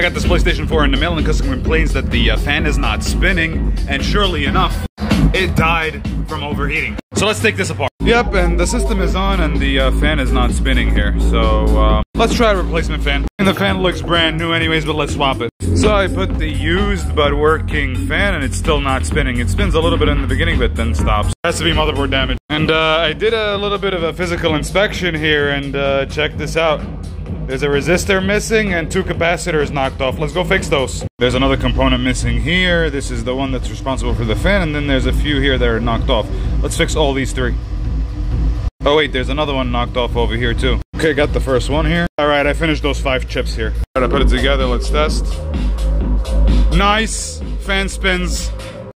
I got this PlayStation 4 in the mail and the customer complains that the uh, fan is not spinning, and surely enough, it died from overheating. So let's take this apart. Yep, and the system is on and the uh, fan is not spinning here. So uh, let's try a replacement fan. And the fan looks brand new anyways, but let's swap it. So I put the used but working fan and it's still not spinning. It spins a little bit in the beginning but then stops. Has to be motherboard damage. And uh, I did a little bit of a physical inspection here and uh, check this out. There's a resistor missing and two capacitors knocked off. Let's go fix those. There's another component missing here. This is the one that's responsible for the fan and then there's a few here that are knocked off. Let's fix all these three. Oh wait, there's another one knocked off over here too. Okay, got the first one here. All right, I finished those five chips here. All right, I put it together, let's test. Nice, fan spins.